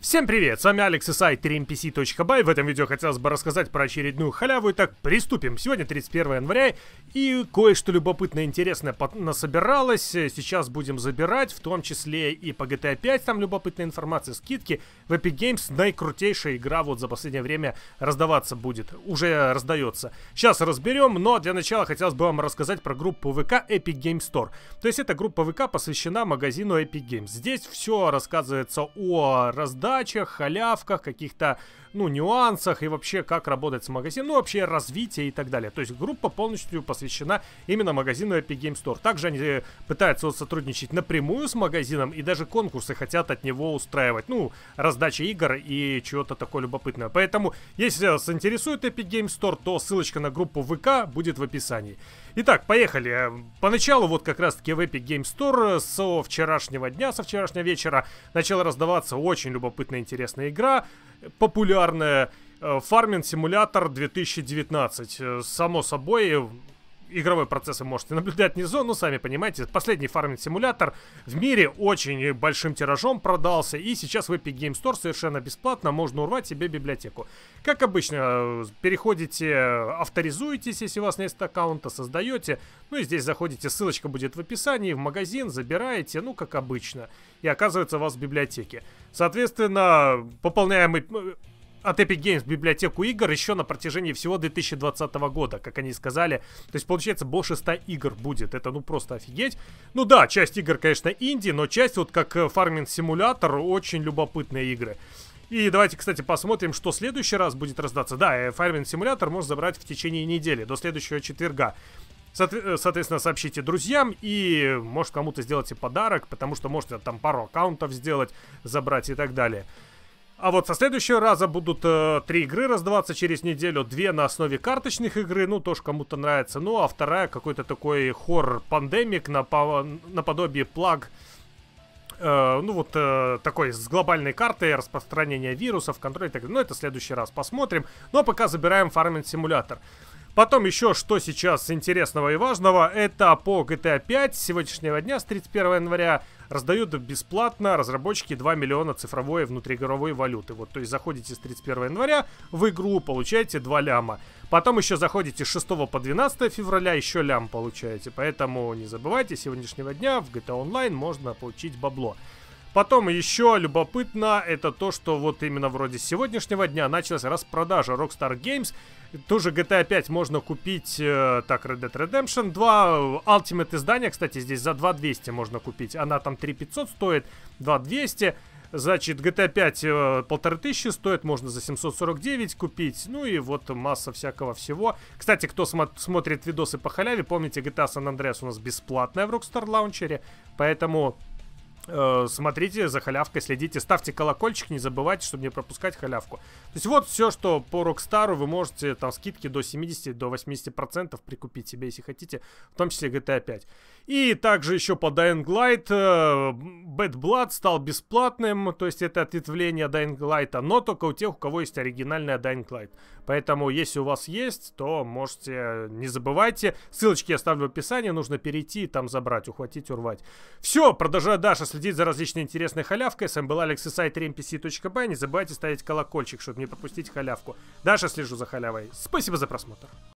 Всем привет, с вами Алекс и сайт 3npc.by. В этом видео хотелось бы рассказать про очередную халяву. Итак, приступим. Сегодня 31 января, и кое-что любопытное интересное насобиралось. Сейчас будем забирать, в том числе и по GTA 5. Там любопытная информация, скидки. В Epic Games наикрутейшая игра вот за последнее время раздаваться будет. Уже раздается. Сейчас разберем, но для начала хотелось бы вам рассказать про группу ВК Epic Game Store. То есть эта группа ВК посвящена магазину Epic Games. Здесь все рассказывается о раздаче раздачах, халявках, каких-то, ну, нюансах и вообще как работать с магазином, ну, вообще развитие и так далее. То есть группа полностью посвящена именно магазину Epic Game Store. Также они э, пытаются сотрудничать напрямую с магазином и даже конкурсы хотят от него устраивать. Ну, раздача игр и чего-то такое любопытное. Поэтому, если вас интересует Epic Game Store, то ссылочка на группу ВК будет в описании. Итак, поехали. Поначалу вот как раз-таки в Epic Game Store со вчерашнего дня, со вчерашнего вечера начала раздаваться очень любопытная интересная игра, популярная Farming Simulator 2019. Само собой, игровой процесс вы можете наблюдать внизу, ну, сами понимаете, последний фарминг-симулятор в мире очень большим тиражом продался, и сейчас в Epic Game Store совершенно бесплатно можно урвать себе библиотеку. Как обычно, переходите, авторизуетесь, если у вас нет аккаунта, создаете, ну и здесь заходите, ссылочка будет в описании, в магазин, забираете, ну, как обычно, и оказывается у вас в библиотеке. Соответственно, пополняемый от Epic Games библиотеку игр еще на протяжении всего 2020 года, как они сказали. То есть, получается, больше 100 игр будет. Это, ну, просто офигеть. Ну да, часть игр, конечно, инди, но часть, вот как Farming Simulator, очень любопытные игры. И давайте, кстати, посмотрим, что следующий раз будет раздаться. Да, Farming Simulator можно забрать в течение недели, до следующего четверга. Соответственно, сообщите друзьям и, может, кому-то сделайте подарок, потому что можете там пару аккаунтов сделать, забрать и так далее. А вот со следующего раза будут э, три игры раздаваться через неделю. Две на основе карточных игры, ну, тоже кому-то нравится. Ну, а вторая какой-то такой хоррор-пандемик наподобие плаг. Э, ну, вот э, такой с глобальной картой распространения вирусов, контроль и так далее. Ну, это в следующий раз посмотрим. Ну, а пока забираем фарминг симулятор. Потом еще, что сейчас интересного и важного, это по GTA 5 с сегодняшнего дня, с 31 января, раздают бесплатно разработчики 2 миллиона цифровой внутриигровой валюты. Вот, то есть заходите с 31 января в игру, получаете 2 ляма. Потом еще заходите с 6 по 12 февраля, еще лям получаете. Поэтому не забывайте, сегодняшнего дня в GTA Online можно получить бабло. Потом еще любопытно, это то, что вот именно вроде сегодняшнего дня началась распродажа Rockstar Games. Тоже GTA 5 можно купить, э, так, Red Dead Redemption 2. Ultimate издание, кстати, здесь за 2200 можно купить. Она там 3500 стоит, 2200. Значит, GTA 5 э, полторы тысячи стоит, можно за 749 купить. Ну и вот масса всякого всего. Кстати, кто смо смотрит видосы по халяве, помните, GTA San Andreas у нас бесплатная в Rockstar Launcher. Поэтому смотрите за халявкой, следите, ставьте колокольчик, не забывайте, чтобы не пропускать халявку. То есть вот все, что по Rockstar вы можете, там скидки до 70, до 80% прикупить себе, если хотите, в том числе GTA 5. И также еще по Dying Light э, Bad Blood стал бесплатным, то есть это ответвление Dying Light, но только у тех, у кого есть оригинальная Dying Light. Поэтому, если у вас есть, то можете, не забывайте, ссылочки я оставлю в описании, нужно перейти и там забрать, ухватить, урвать. Все, продолжаю Даша следить за различной интересной халявкой. С вами был Алекс и сайт rmpc.by. Не забывайте ставить колокольчик, чтобы не пропустить халявку. Даша слежу за халявой. Спасибо за просмотр.